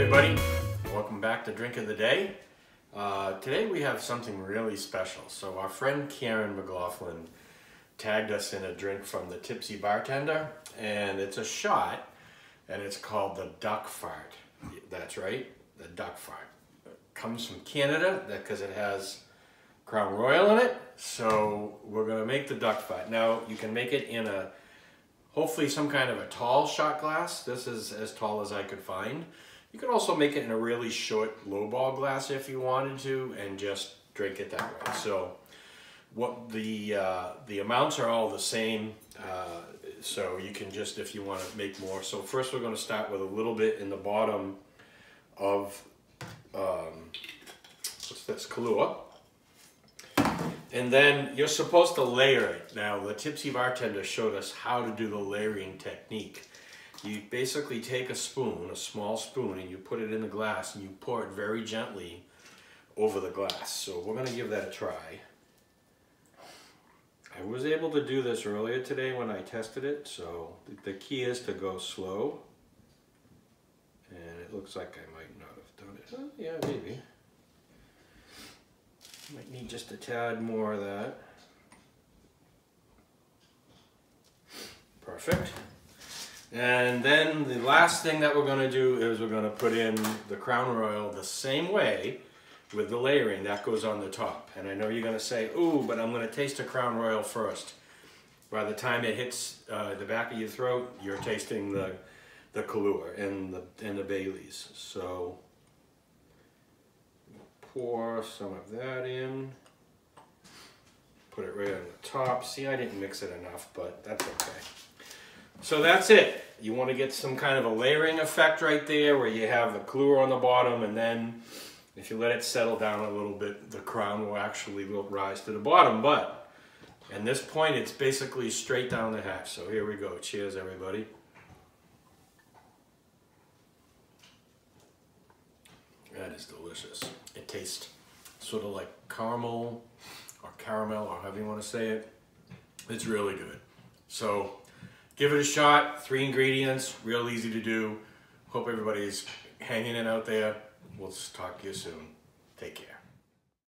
everybody. Welcome back to Drink of the Day. Uh, today we have something really special. So our friend Karen McLaughlin tagged us in a drink from the Tipsy Bartender, and it's a shot, and it's called the Duck Fart. That's right, the Duck Fart. It comes from Canada because it has Crown Royal in it. So we're gonna make the Duck Fart. Now you can make it in a hopefully some kind of a tall shot glass. This is as tall as I could find. You could also make it in a really short lowball glass if you wanted to and just drink it that way. So what the uh, the amounts are all the same. Uh, so you can just, if you want to make more. So first we're going to start with a little bit in the bottom of, um, what's this, Kahlua. And then you're supposed to layer it. Now, the tipsy bartender showed us how to do the layering technique. You basically take a spoon, a small spoon, and you put it in the glass and you pour it very gently over the glass. So we're gonna give that a try. I was able to do this earlier today when I tested it, so the key is to go slow. And it looks like I might not have done it. Oh, yeah, maybe. Might need just a tad more of that. Perfect. And then the last thing that we're going to do is we're going to put in the Crown Royal the same way with the layering. That goes on the top. And I know you're going to say, ooh, but I'm going to taste the Crown Royal first. By the time it hits uh, the back of your throat, you're tasting the, the Kahlua and the, and the Baileys. So pour some of that in. Put it right on the top. See, I didn't mix it enough, but that's okay. So that's it. You want to get some kind of a layering effect right there where you have the Kahlua on the bottom and then if you let it settle down a little bit, the crown will actually will rise to the bottom. But at this point, it's basically straight down the hatch. So here we go. Cheers, everybody. That is delicious. It tastes sort of like caramel or caramel or however you want to say it. It's really good. So give it a shot. Three ingredients, real easy to do. Hope everybody's hanging in out there. We'll talk to you soon. Take care.